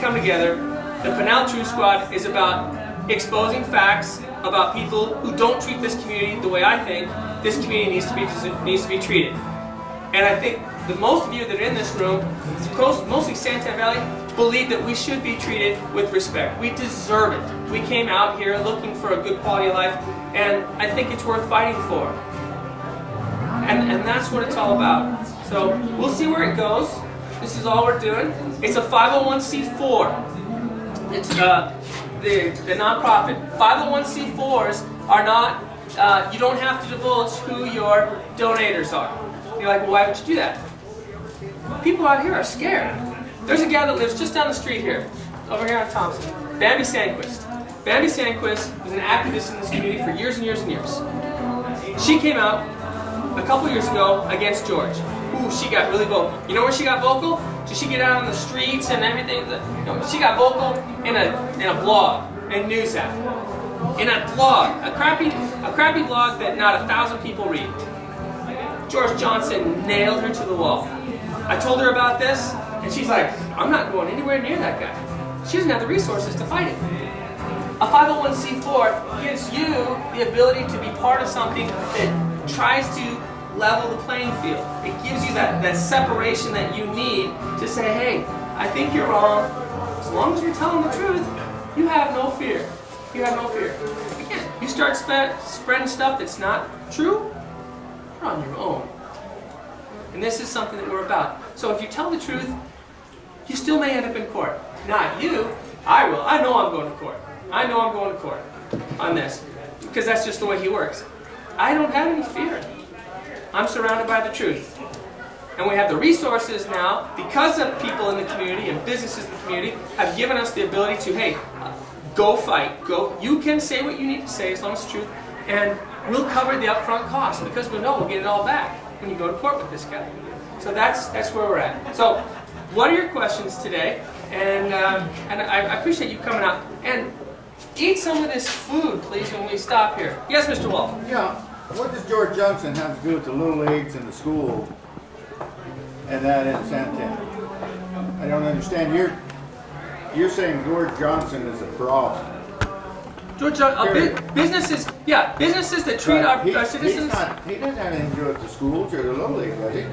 come together. The Pinal Truth Squad is about exposing facts about people who don't treat this community the way I think this community needs to be needs to be treated. And I think the most of you that are in this room, mostly San Tan Valley, believe that we should be treated with respect. We deserve it. We came out here looking for a good quality of life, and I think it's worth fighting for. And, and that's what it's all about. So we'll see where it goes. This is all we're doing. It's a 501c4. It's uh, the, the nonprofit. 501c4s are not, uh, you don't have to divulge who your donors are. You're like, well, why would you do that? People out here are scared. There's a guy that lives just down the street here, over here on Thompson, Bambi Sandquist. Bambi Sandquist was an activist in this community for years and years and years. She came out a couple years ago against George. Ooh, she got really vocal. You know where she got vocal? Did she get out on the streets and everything? No, she got vocal in a in a blog, in news app. In a blog, a crappy a crappy blog that not a thousand people read. George Johnson nailed her to the wall. I told her about this, and she's like, I'm not going anywhere near that guy. She doesn't have the resources to fight it. A 501c4 gives you the ability to be part of something that tries to level the playing field. It gives you that, that separation that you need to say, hey, I think you're wrong. As long as you're telling the truth, you have no fear. You have no fear. Again, you start spe spreading stuff that's not true, you're on your own. And this is something that we're about. So if you tell the truth, you still may end up in court. Not you. I will. I know I'm going to court. I know I'm going to court on this. Because that's just the way he works. I don't have any fear. I'm surrounded by the truth. And we have the resources now, because of people in the community and businesses in the community, have given us the ability to, hey, go fight. Go. You can say what you need to say as long as it's truth, and we'll cover the upfront cost because we know we'll get it all back when you go to court with this guy. So that's that's where we're at. So, what are your questions today? And uh, and I, I appreciate you coming out and eat some of this food, please, when we stop here. Yes, Mr. Wall. Yeah. What does George Johnson have to do with the little leagues and the school and that in Santan? I don't understand. You're you're saying George Johnson is a problem. George, uh, businesses, yeah, businesses that treat our, he, our citizens. Not, he doesn't have anything to do with the schools or the little league, does he?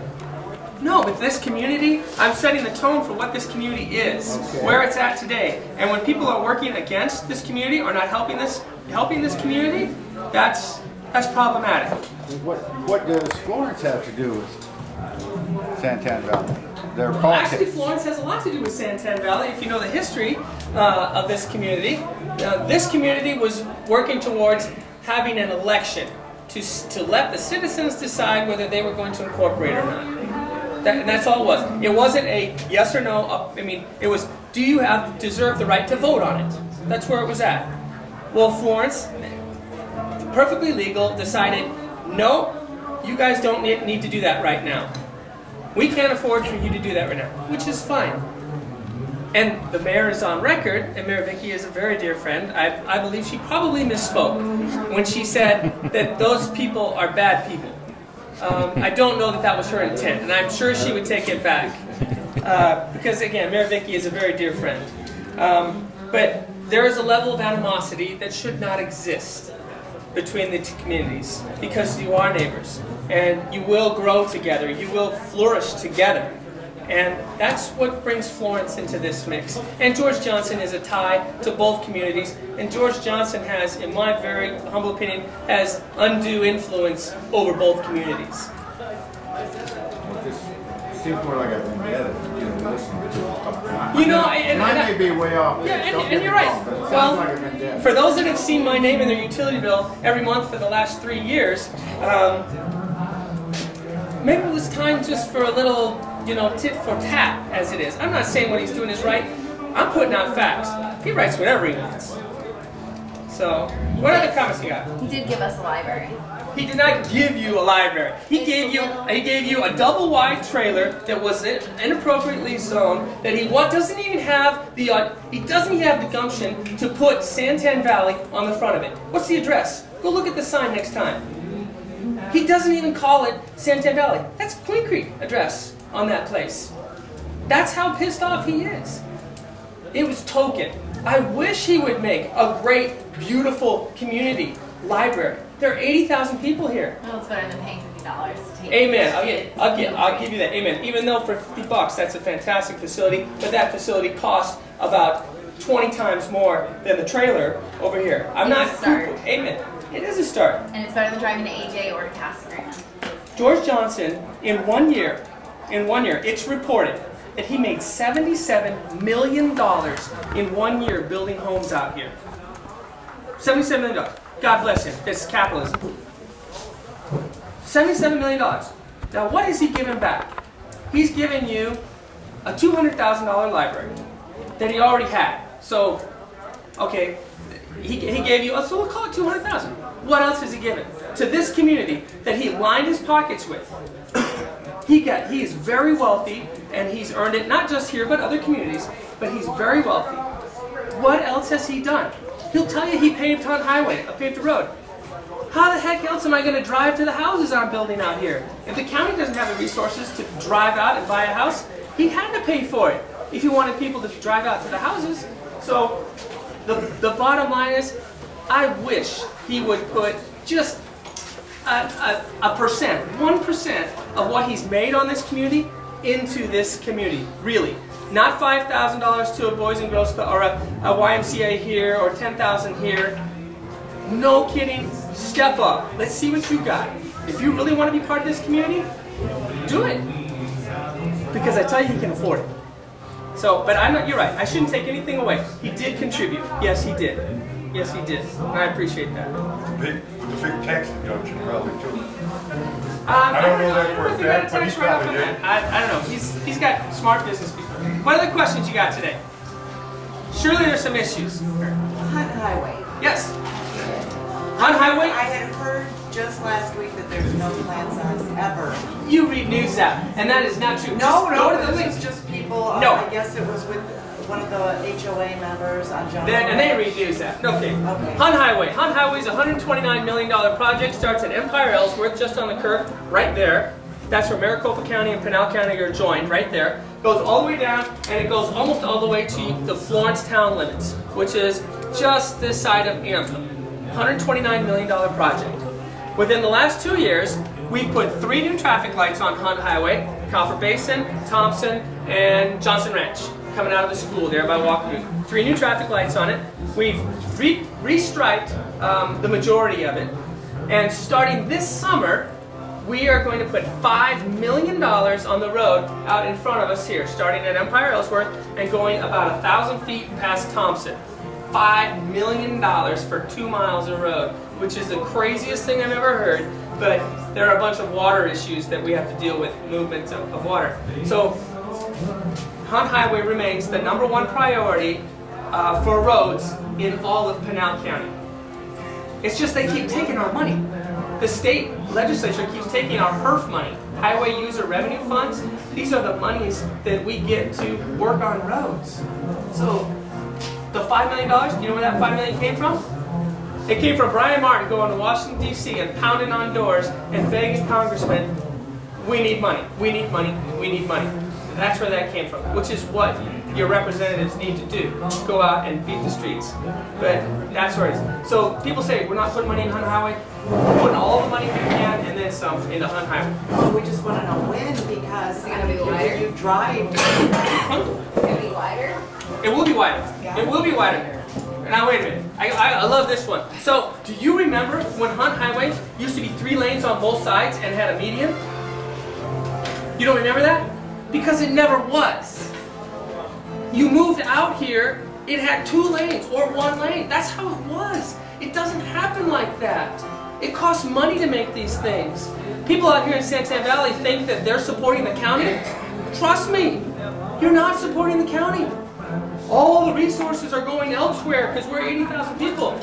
No, but this community, I'm setting the tone for what this community is, okay. where it's at today. And when people are working against this community or not helping this helping this community, that's that's problematic. What what does Florence have to do with Santan Valley? Their well, actually, Florence has a lot to do with Santan Valley. If you know the history uh, of this community, uh, this community was working towards having an election to to let the citizens decide whether they were going to incorporate or not. That, and that's all it was. It wasn't a yes or no. I mean, it was do you have deserve the right to vote on it? That's where it was at. Well, Florence perfectly legal, decided, no, you guys don't need, need to do that right now. We can't afford for you to do that right now, which is fine. And the mayor is on record, and Mayor Vicky is a very dear friend. I, I believe she probably misspoke when she said that those people are bad people. Um, I don't know that that was her intent, and I'm sure she would take it back. Uh, because again, Mayor Vicky is a very dear friend. Um, but there is a level of animosity that should not exist between the two communities because you are neighbors and you will grow together, you will flourish together. And that's what brings Florence into this mix. And George Johnson is a tie to both communities. And George Johnson has, in my very humble opinion, has undue influence over both communities seems more like a vendetta, you know, listening to You know, and, Mine may be way off. Yeah, and, and you're right. well, like for those that have seen my name in their utility bill every month for the last three years, um, maybe it was time just for a little, you know, tit for tat, as it is. I'm not saying what he's doing is right. I'm putting out facts. He writes whatever he wants. So, what other comments you got? He did give us a library. He did not give you a library. He gave you he gave you a double wide trailer that was inappropriately zoned. That he what doesn't even have the uh, he doesn't even have the gumption to put Santan Valley on the front of it. What's the address? Go look at the sign next time. He doesn't even call it Santan Valley. That's Queen Creek address on that place. That's how pissed off he is. It was token. I wish he would make a great, beautiful community library. There are 80,000 people here. Well, it's better than paying fifty dollars to take. Amen. I'll, get, I'll, get, I'll give you that. Amen. Even though for 50 bucks, that's a fantastic facility, but that facility costs about 20 times more than the trailer over here. I'm It's not. a start. Amen. It is a start. And it's better than driving to AJ or to Casa Grande. George Johnson, in one year, in one year, it's reported that he made $77 million in one year building homes out here. $77 million. God bless him. This is capitalism. $77 million. Now, what is he giving back? He's giving you a $200,000 library that he already had. So, okay, he, he gave you, so we'll call it 200000 What else has he given? To this community that he lined his pockets with. He got, he is very wealthy, and he's earned it not just here, but other communities, but he's very wealthy. What else has he done? He'll tell you he paved Hunt Highway, a paved the road. How the heck else am I going to drive to the houses I'm building out here? If the county doesn't have the resources to drive out and buy a house, he had to pay for it if he wanted people to drive out to the houses. So the, the bottom line is, I wish he would put just a, a, a percent, one percent of what he's made on this community into this community. Really, not five thousand dollars to a Boys and Girls Club or a, a YMCA here or ten thousand here. No kidding. Step up. Let's see what you got. If you really want to be part of this community, do it. Because I tell you, he can afford it. So, but I'm not. You're right. I shouldn't take anything away. He did contribute. Yes, he did. Yes, he did. And I appreciate that. Big, with the big tax deduction probably too. Um, I don't know that for a fact, but tax he write-off probably did. that. I, I don't know. He's he's got smart business people. What other questions you got today? Surely there's some issues. Hunt Highway. Yes. Hunt Highway. I had heard just last week that there's no plans on ever. You read news app, and that is not true. No, Just no, go to the this is just people, uh, No. I guess it was with one of the HOA members on Johnson. Then, and they read news app. Okay. Okay. Hunt Highway. Hunt Highway is a $129 million project. Starts at Empire Ellsworth, just on the curve, right there. That's where Maricopa County and Pinal County are joined, right there. Goes all the way down, and it goes almost all the way to the Florence town limits, which is just this side of Anthem. $129 million project. Within the last two years, we've put three new traffic lights on Hunt Highway, Copper Basin, Thompson, and Johnson Ranch, coming out of the school there by Walker Butte. Three new traffic lights on it. We've re- restriped um, the majority of it. And starting this summer, we are going to put $5 million on the road out in front of us here, starting at Empire Ellsworth and going about a thousand feet past Thompson. $5 million for two miles of road, which is the craziest thing I've ever heard, but there are a bunch of water issues that we have to deal with, movements of, of water. So Hunt Highway remains the number one priority uh, for roads in all of Pinal County. It's just they keep taking our money. The state legislature keeps taking our HURF money, highway user revenue funds. These are the monies that we get to work on roads. So the $5 million, you know where that 5 million came from? It came from Brian Martin going to Washington, D.C. and pounding on doors and begging congressmen, we need money, we need money, we need money. That's where that came from, which is what your representatives need to do. Uh-huh. Go out and beat the streets. But that's where it is. So people say, we're not putting money in Hunt Highway. We're putting all the money we can and then some into Hunt Highway. Well, we just wanna know when, because It's gonna be you- wider. you drive, It's gonna be wider. It will be wider. It will be wider. Now wait a minute. I, I, I love this one. So, do you remember when Hunt Highway used to be three lanes on both sides and had a median? You don't remember that? Because it never was. You moved out here, it had two lanes or one lane. That's how it was. It doesn't happen like that. It costs money to make these things. People out here in Santan Valley think that they're supporting the county. Trust me, you're not supporting the county. All the resources are going elsewhere because we're 80,000 people.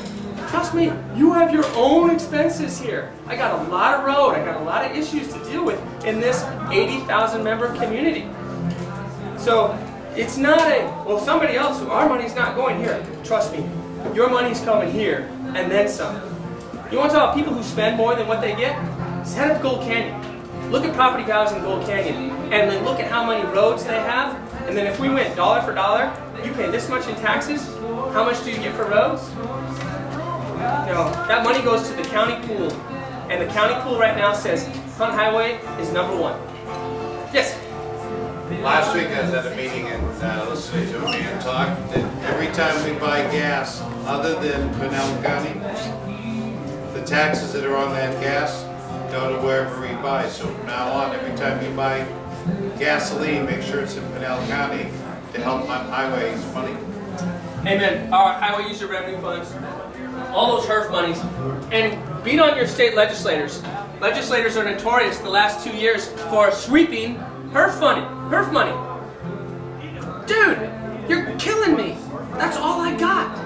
Trust me, you have your own expenses here. I got a lot of road, I got a lot of issues to deal with in this 80,000 member community. So it's not a, well, somebody else, our money's not going here. Trust me, your money's coming here and then some. You want to talk about people who spend more than what they get? Set up Gold Canyon. Look at property values in Gold Canyon and then look at how many roads they have. And then if we went dollar for dollar, you pay this much in taxes. How much do you get for roads? No, that money goes to the county pool. And the county pool right now says Hunt Highway is number one. Yes. Last week I was at a meeting and uh, listening to a man talk, that every time we buy gas, other than Pinal County, the taxes that are on that gas go to wherever we buy. So from now on, every time you buy gasoline, make sure it's in Pinal County to help on highways money. Amen. Our highway user revenue funds, all those HURF monies, and beat on your state legislators. Legislators are notorious the last two years for sweeping HURF money. HURF money. Dude, you're killing me. That's all I got.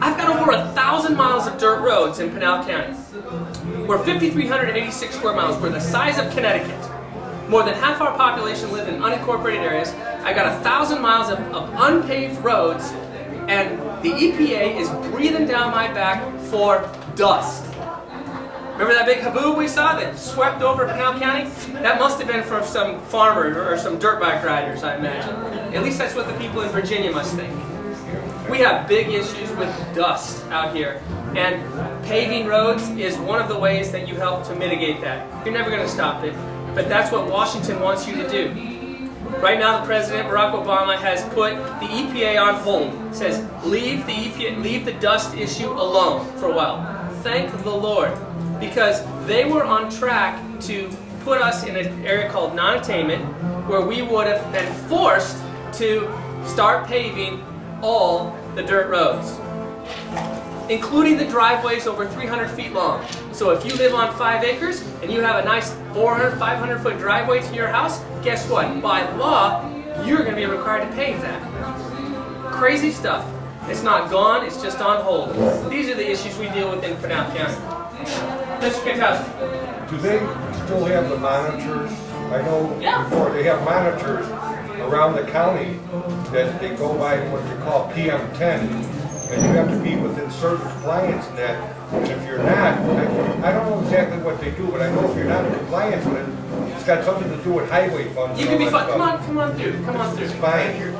I've got over a thousand miles of dirt roads in Pinal County. We're 5,386 square miles. We're the size of Connecticut. More than half our population live in unincorporated areas. I've got a thousand miles of, of unpaved roads, and the EPA is breathing down my back for dust. Remember that big haboob we saw that swept over Pinal County? That must have been from some farmer or some dirt bike riders, I imagine. At least that's what the people in Virginia must think. We have big issues with dust out here, and paving roads is one of the ways that you help to mitigate that. You're never going to stop it, but that's what Washington wants you to do. Right now, the President Barack Obama has put the EPA on hold. Says leave the EPA, leave the dust issue alone for a while. Thank the Lord, because they were on track to put us in an area called non-attainment, where we would have been forced to start paving all the dirt roads, including the driveways over 300 feet long. So if you live on five acres and you have a nice 400, 500 foot driveway to your house, guess what? By law, you're going to be required to pave that. Crazy stuff. It's not gone, it's just on hold. These are the issues we deal with in Pinal County. Mr. Kentowski. Do they still have the monitors? I know Yeah. before, they have monitors around the county that they go by what they call PM10, and you have to be within certain compliance that, and if you're not, I, I don't know exactly what they do, but I know if you're not in compliance with it, it's got something to do with highway funds. You can be fine. Come on, come on through. Come on through. It's fine.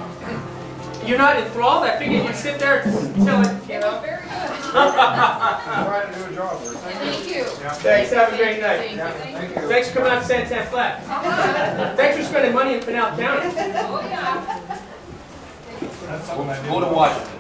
You're not enthralled? I figured you'd sit there until it, you know. Trying to do a job, we're Thank you. Thanks, have a great night. Thank you. Thanks for coming out to Santan Flat. Thanks for spending money in Pinal County. Oh, yeah. Go to Washington.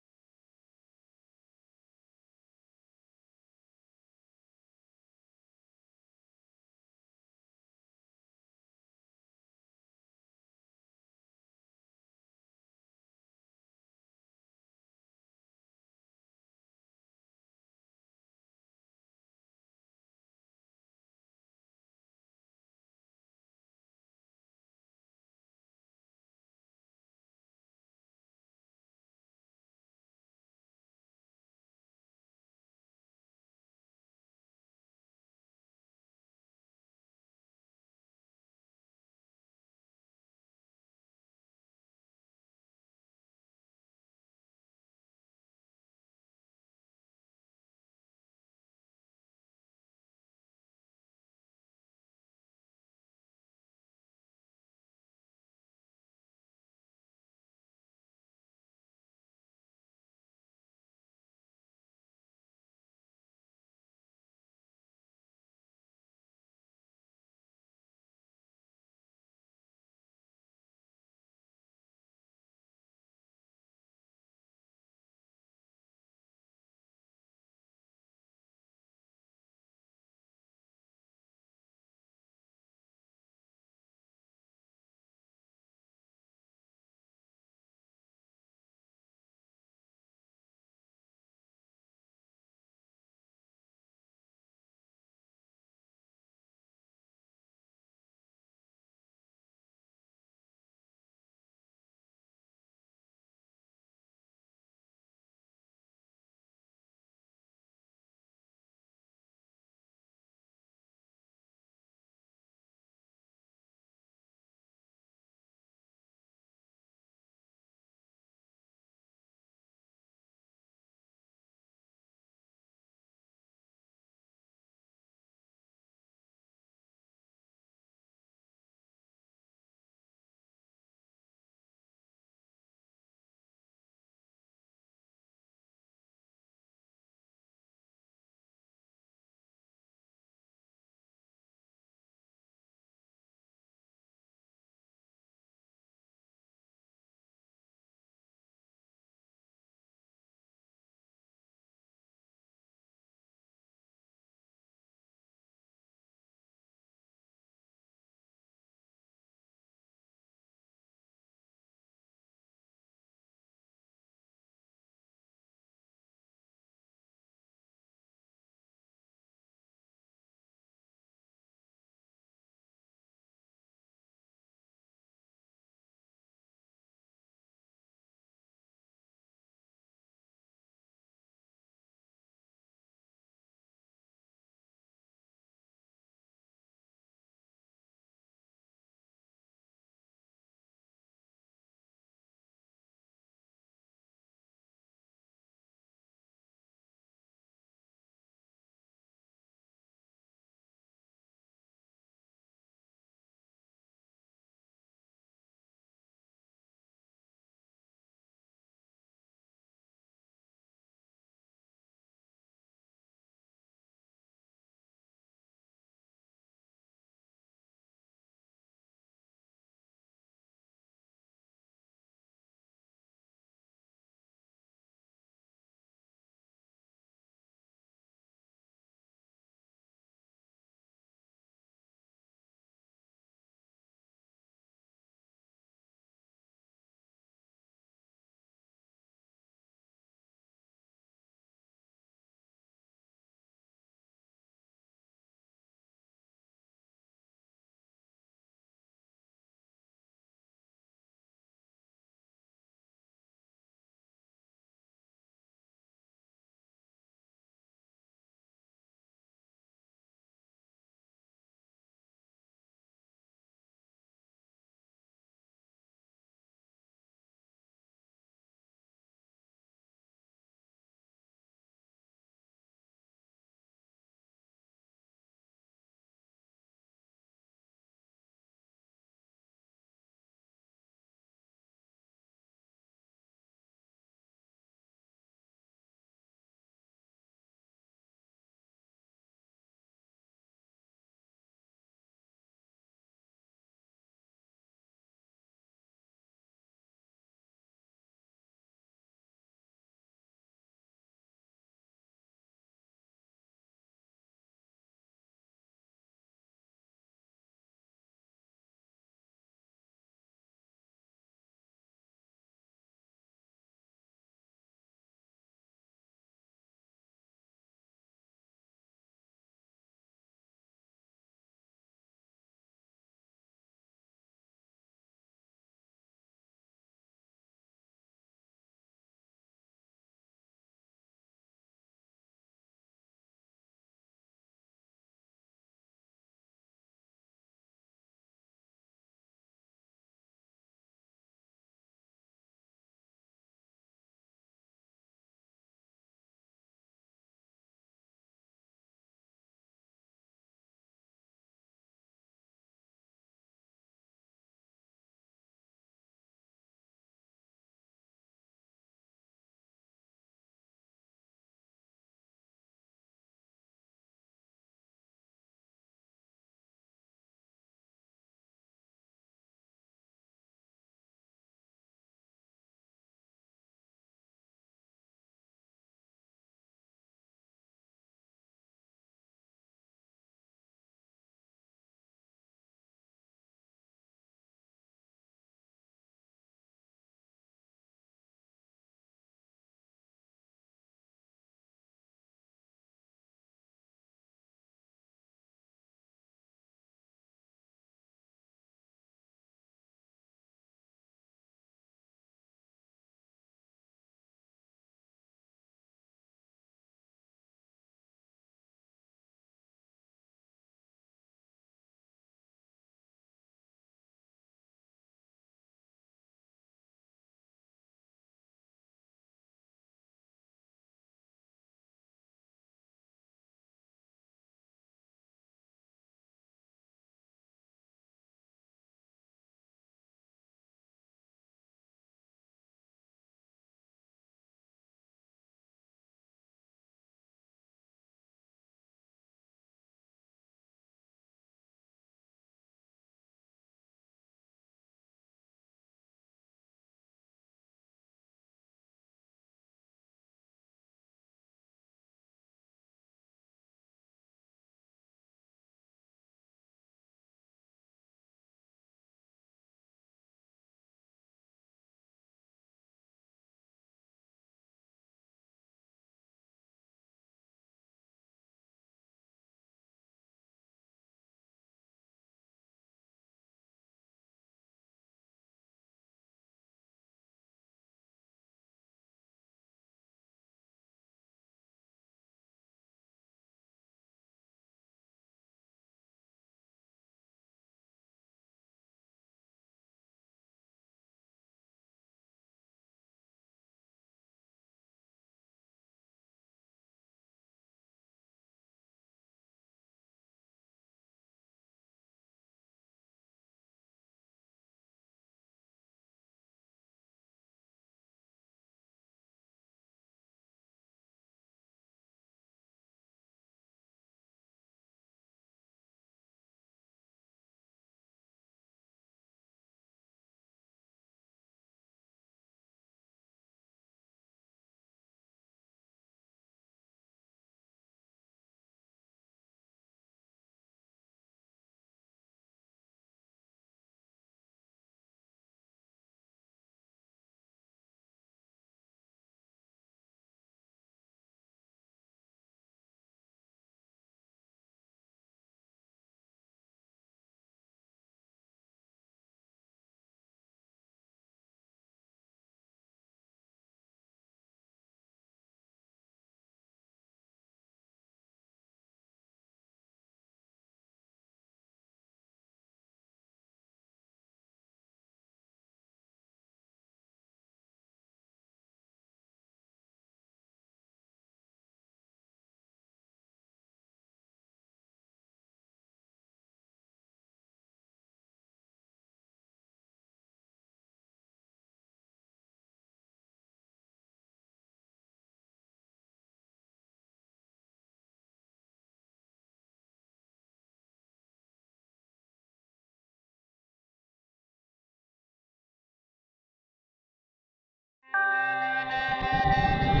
Bye.